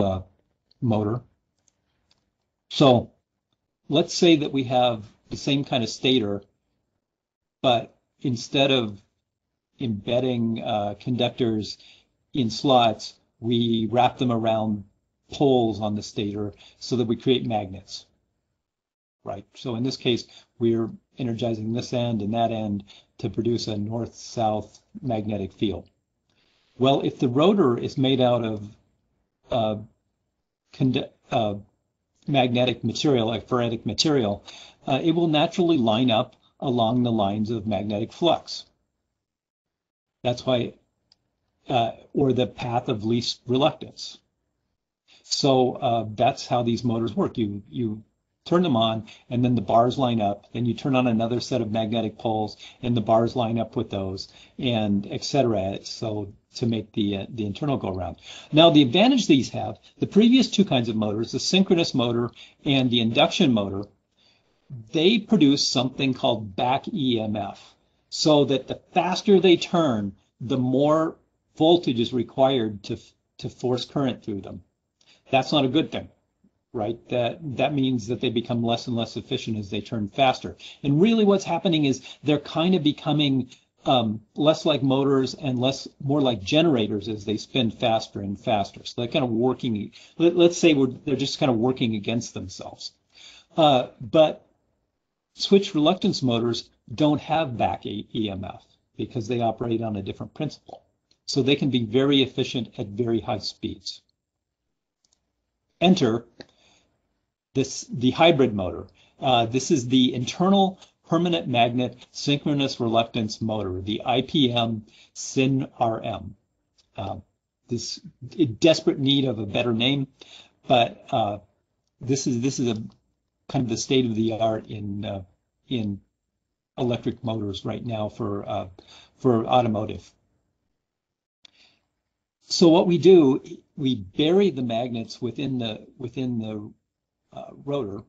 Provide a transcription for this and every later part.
uh, motor. So let's say that we have the same kind of stator, but instead of embedding uh, conductors in slots, we wrap them around poles on the stator so that we create magnets. Right. So in this case, we're energizing this end and that end to produce a north-south magnetic field. Well, if the rotor is made out of magnetic material, like ferritic material, uh, it will naturally line up along the lines of magnetic flux. That's why, uh, or the path of least reluctance. So uh, that's how these motors work. You you turn them on, and then the bars line up. Then you turn on another set of magnetic poles, and the bars line up with those, and etc. So to make the uh, the internal go around. Now the advantage these have, the previous two kinds of motors, the synchronous motor and the induction motor, they produce something called back EMF, so that the faster they turn, the more voltage is required to to force current through them. That's not a good thing right? That that means that they become less and less efficient as they turn faster. And really, what's happening is they're kind of becoming um, less like motors and less more like generators as they spin faster and faster. So they're kind of working. Let, us say they're just kind of working against themselves. Uh, but switch reluctance motors don't have back EMF because they operate on a different principle. So they can be very efficient at very high speeds. Enter this the hybrid motor. Uh, this is the internal permanent magnet synchronous reluctance motor, the IPM SYN-RM. Uh, this desperate need of a better name, but uh, this is this is a kind of the state of the art in uh, in electric motors right now for uh, for automotive. So what we do, we bury the magnets within the within the uh, rotor.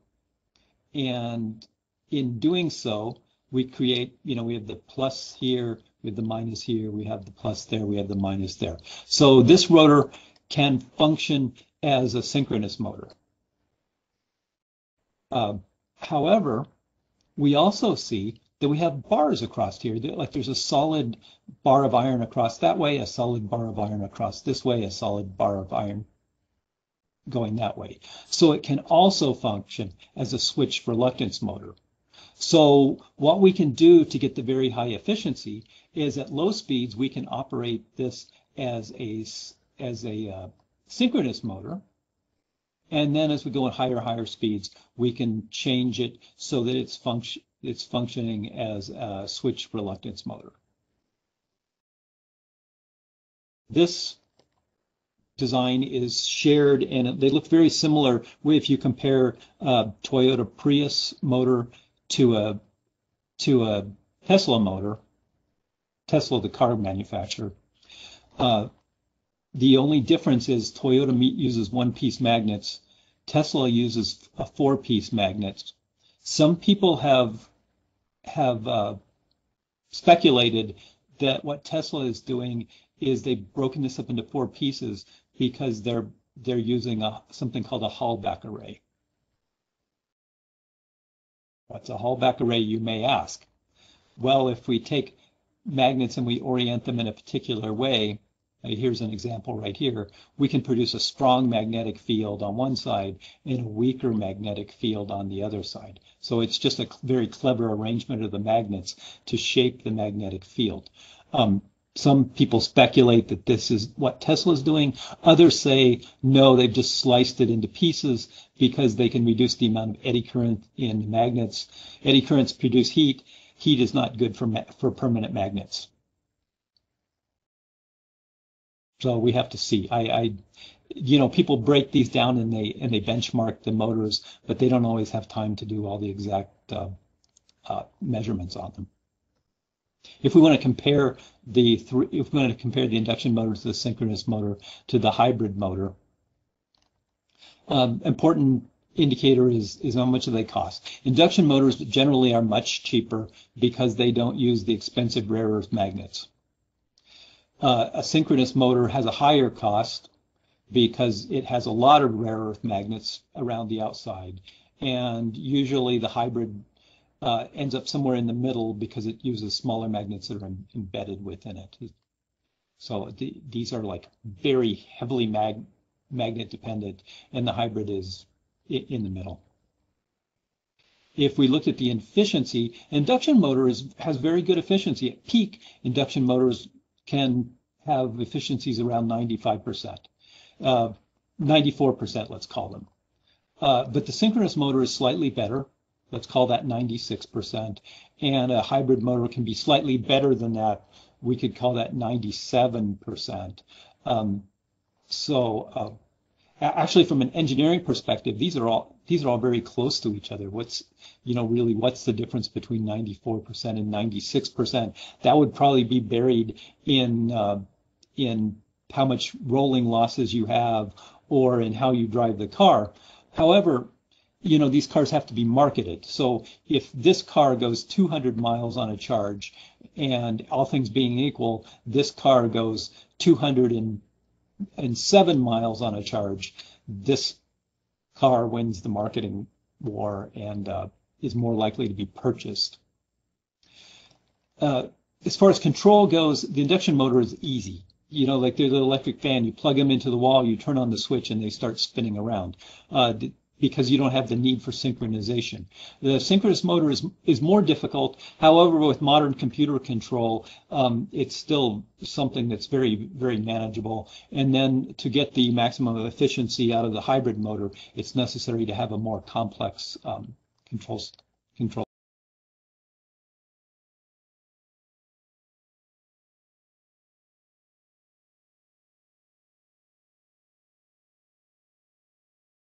And in doing so, we create, you know, we have the plus here, we have the minus here, we have the plus there, we have the minus there. So this rotor can function as a synchronous motor. Uh, however, we also see that we have bars across here. Like there's a solid bar of iron across that way, a solid bar of iron across this way, a solid bar of iron going that way. So it can also function as a switch reluctance motor. So what we can do to get the very high efficiency is at low speeds, we can operate this as a, as a uh, synchronous motor. And then as we go at higher, higher speeds, we can change it so that it's, function, it's functioning as a switch reluctance motor. This design is shared and they look very similar if you compare a Toyota Prius motor to a to a Tesla motor, Tesla the car manufacturer. Uh, the only difference is Toyota uses one-piece magnets. Tesla uses a four-piece magnet. Some people have have uh, speculated that what Tesla is doing is they've broken this up into four pieces because they're they're using a, something called a Halbach array. What's a Halbach array, you may ask? Well, if we take magnets and we orient them in a particular way, here's an example right here, we can produce a strong magnetic field on one side and a weaker magnetic field on the other side. So it's just a very clever arrangement of the magnets to shape the magnetic field. Um, some people speculate that this is what Tesla is doing. Others say no, they've just sliced it into pieces because they can reduce the amount of eddy current in magnets. Eddy currents produce heat. Heat is not good for for permanent magnets. So we have to see. I, I, you know, people break these down and they and they benchmark the motors, but they don't always have time to do all the exact uh, uh, measurements on them. If we want to compare the three, if we want to compare the induction motor to the synchronous motor to the hybrid motor, um, important indicator is, is how much do they cost. Induction motors generally are much cheaper because they don't use the expensive rare earth magnets. Uh, a synchronous motor has a higher cost because it has a lot of rare earth magnets around the outside. And usually the hybrid uh, ends up somewhere in the middle because it uses smaller magnets that are in, embedded within it. So the, these are like very heavily mag, magnet dependent, and the hybrid is in the middle. If we looked at the efficiency, induction motor is, has very good efficiency. At peak, induction motors can have efficiencies around 95%, uh, 94%, let's call them. Uh, but the synchronous motor is slightly better. Let's call that 96%. And a hybrid motor can be slightly better than that. We could call that 97%. Um, so uh, actually from an engineering perspective, these are all these are all very close to each other. What's you know really what's the difference between 94% and 96%? That would probably be buried in uh, in how much rolling losses you have or in how you drive the car. However, you know these cars have to be marketed. So if this car goes 200 miles on a charge, and all things being equal, this car goes 200 and and seven miles on a charge, this car wins the marketing war and uh, is more likely to be purchased. Uh, as far as control goes, the induction motor is easy. You know, like there's an electric fan, you plug them into the wall, you turn on the switch, and they start spinning around. Uh, because you don't have the need for synchronization. The synchronous motor is is more difficult. However, with modern computer control, um, it's still something that's very very manageable. And then to get the maximum efficiency out of the hybrid motor, it's necessary to have a more complex um, control control.